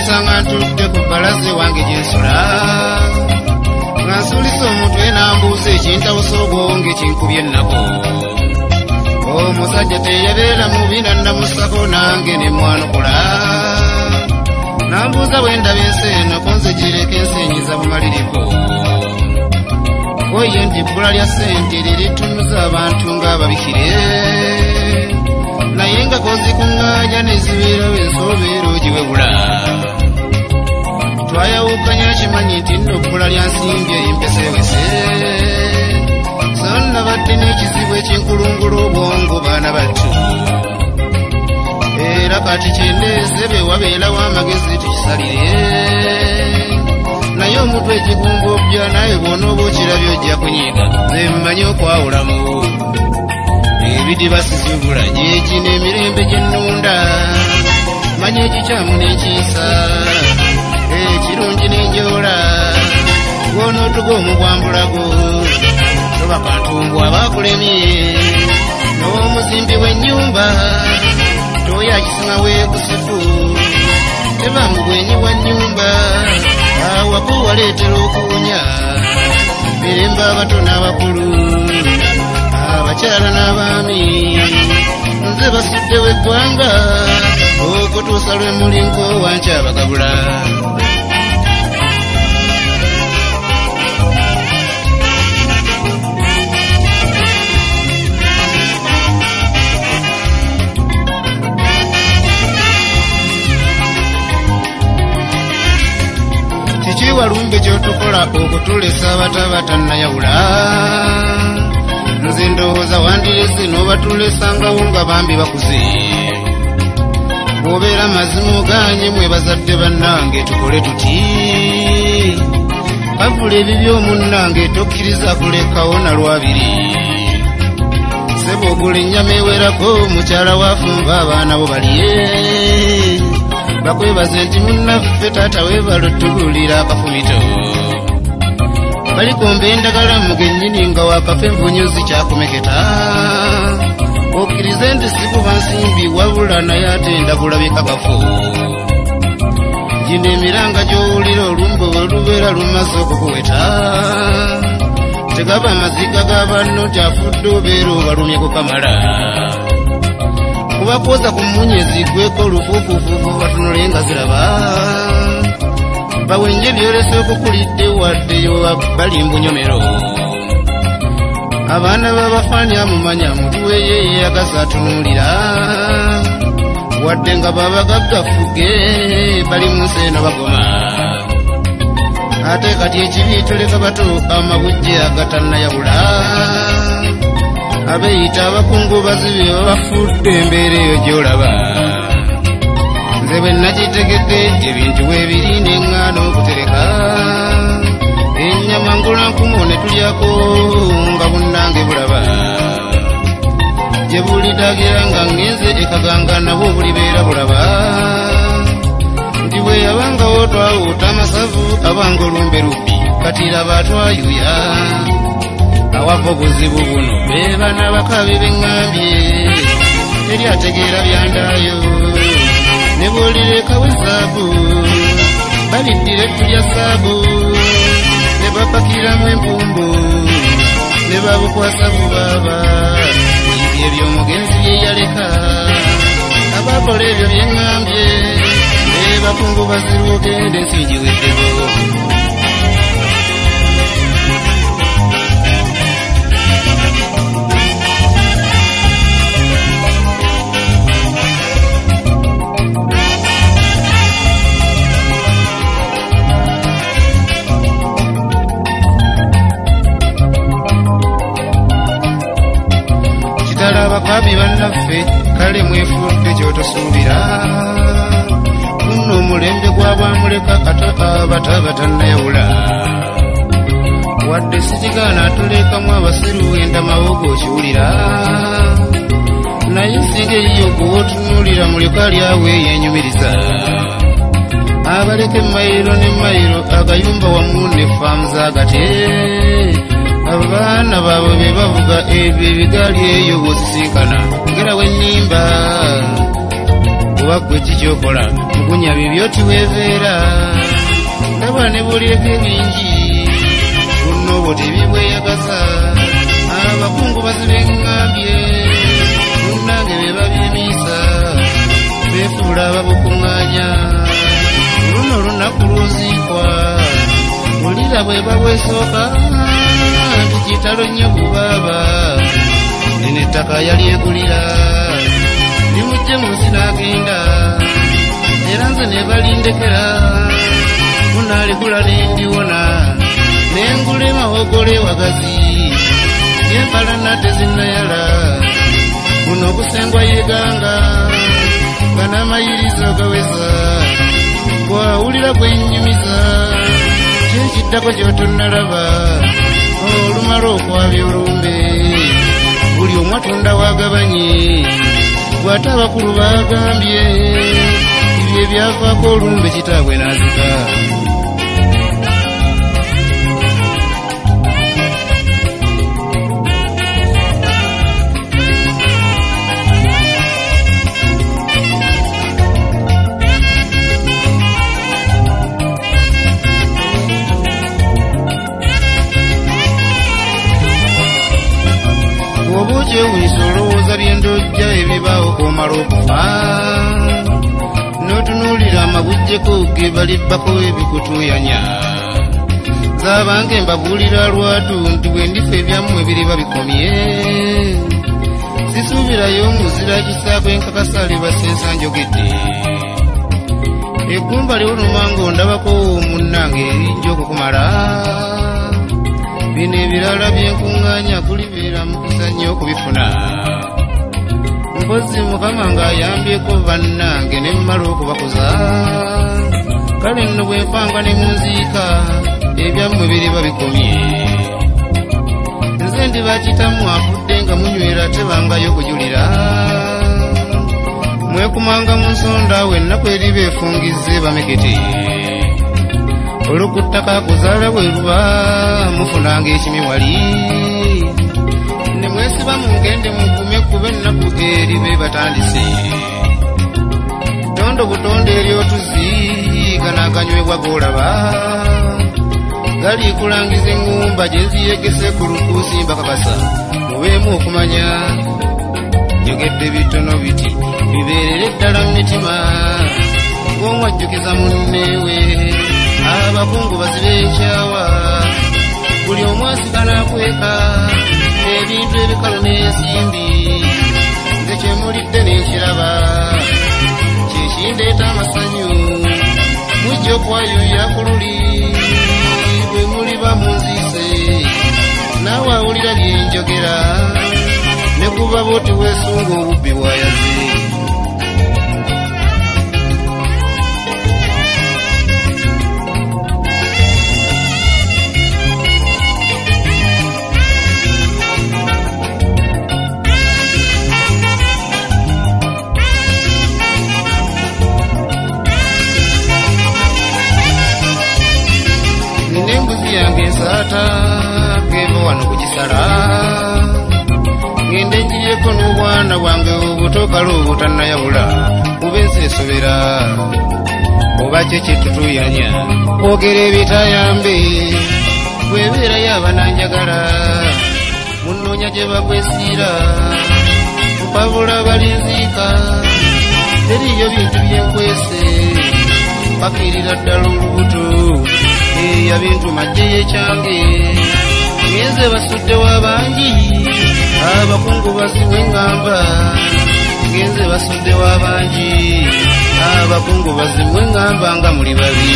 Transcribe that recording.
eyansanga ntudde ku bbalaza wange gyensula nga nsulisa omutwe nambuuza ekintawusa obwonge kinkubye ennako omusajja teyabeera mubi nannamusako nange ne mwanukula. Nambuuza bwe ndaba ensi eno kunze gireka ensinyiza bumaliriko oye nti ebbula lya ssente liritunuza abantu ng'ababikire naye nga kozikuŋŋaanya nezibeerawo ensobeera ogiwebula. Twayawukanya kimanyi nti nno bbula lya nsimbi empesewese so nabadde n'ekizibu ekinkulungula obwongo baana battu. Era kati kyendeeze be wabeerawo amagezi tukisalire naye omutwe ekigumbobya naye bwona oba okirabye ojja kunyiiga ze mmanyi okwawulamu ebidiba sizibula gyegino emirembe gyennunda manya ekikyamu n'ekiisa ekirungi n'enjoola gwonootuga omugwambulago toba kantumbwa abakulemye n'omuzimbi w'ennyumba toyo akisima weekusifu teba mugwenyi wa nnyumba awako waleetera okuwunya. Mirembe abato n'abakulu abakyala n'abaami nze basuddewo eggwanga okutuusa lwe mulingo wankyabagabula kiki walumbe kyotukola okutulesa abatabatannayawula ndowooza wandirese n'obatulesangabo nga bambi bakuze. Bw'obeera mazima oganye mwe bazadde bannange tukole tuti. Kavula ebibi omunnange tokkiriza kulekawo na lwabiri sebo ogula ennyama ewerako mukyala waafunva abaana bo balye. Bakwebaze nti munnaffe taata weebala ottubulira akafumito balikomba endagala mugennyini nga wakafa envunyozi kyakumeketa okkirize nti sikuba nsimbi wabula naye ate ndabulabika kafo gino emiranga gy'owulira olumbe bwe lubeera lumaze okukuweta. Tegaba amaziga g'abanno gyafudde obeera obalumye kukamala kubakwoza ku munyezi gweko olufuufuufuufu batunule nga ziraba bawenje byolese okukulidde waddeyo bali mbunyomero. Abaana babafaani amumanya mutuweye yeyagaza atunuulira wadde nga babagaggafuge bali mu nsi eno bagoma. Ate kati ekibi tuleka bato amabujje agatannayawula abeeyita abakungubazi be babafudde embeera eyo gy'olaba. Nze bwe nakitegedde ebintu weebiri tulyako nga bunnange bulaba. Gye bulidagira nga ŋŋenze ekaganga nabwo bulibeera bulaba. Nti bwe yabangawo twawuuta amasavu abanga olumbe lubbi kati laba twayuya. Awava obuzibu buno be bana bakabi beŋŋambye teri ategeera byandaayo ne bwolirekawo esaabu baliddira ettu lya saabu bapakiramu empumbu ne babukwasa bubaaba ebyo omugenzi bye yaleka abaakola ebyo byeŋŋambye ne bakungubazi lwogende nsi giweddeko kale mwefudde kyotosuubira kuno omulembe gwabwamuleka kata abata batannayawula. Wadde sikigaana atulekamu abasiru enda mawogo okiwulira. Naye singa eyiyo okuba otunuulira muleka lyawe yenyumiriza abaleka emayiro n'emayiro agayumba wamu ne faamu zagate abaana baabwe be bavuga ebyo ebigaali eyo bwosisinkana ngerawo ennimba kuba gwe kikyokola mugunya bibyo tiweeveera ndaba ne bulyeko ebingi buno obwo tebibweyagaza abakungu bazibeŋŋambye munnange be babyemiisa beefuula ababukuŋŋaanya. Luno olunaku lwoziikwa bulira bwe babwesooka nti kitalo nnyo bubaaba nina ettaka yalyegulira nimujje mu nsi n'agenda. Era nze ne balindekera. Munaligula nendiwona nengula emawogole wagazi yempalana tezinnayala guno ogusengwa yeganga nga n'amayirizo gaweza. Gwawulira gwenyumiza kyekiddako kyotonnalaba olumala okwabya olumbe buli omu atunda wagabanye gwate abakulu bagambye ibyo ebyavaako olumbe kitaabwe nazika ebibaawo komala okufa n'otunuulira amabujjeko ge balibbako ebikutuyanya zaabange mbabuulira lwatu nti bwe ndifa ebyammwe biriba bikomye sisuubirayo muzira kisaako enkakasale basensanjogedde eggumba ly'olumango ndabako munnange erijja okukumala. Bino ebirala byenkuŋŋaanya kulibeera mukisa nnyo okubifuna mpozi mukama ng'ayambyeko bannange ne mmala okubakuza. Kale nno bwe mpanga ne munziika ebyammwe biriba bikomye nze ndibakitamu afudde nga munywera tebangayo kujulira. Mwekumanga mu nsonda we ennaku eriba efungizze bamekete. Olukuttaka kuzaala bwe luba mufunanga ekimi wali ne mwesiba mungende mugume kuba ennaku eribe batandise. Tondo butonde eryotuzi ganaaganywebwa golaba. Gali kulangiza eŋŋumba gye nziyegese ku lukuusi mbakakasa mubeemu okumanya. Njogedde bitono biti bibeerere ddala mu mitima ng'omwajjukiza munneewe abakungu bazibe ekyawa. Buli omu asigala akweka ebintu ebikalu n'ensimbi nze kyemulidde n'ekiraba kyekindeeta amasanyu mujja okwayuya ku luli bwe muliba munziise naawe awulira byenjogera ne kuba booti weesunga obubbi bwayaze bwange obutokala obutannayawula kuba ensi esobera. Oba kye kyetutuyanya kwogera ebitayambe bwebeerayo abananjagala munoonya gye bakwesiira mpabula balinziika teriyo bintu byenkwese bakirira ddala olubuto eya bintu majje yekyange ngenze basudde wabangi abakungu bazimwe ngamba ngenze basudde wabangi. Abakungu bazimwe ngamba nga muli babi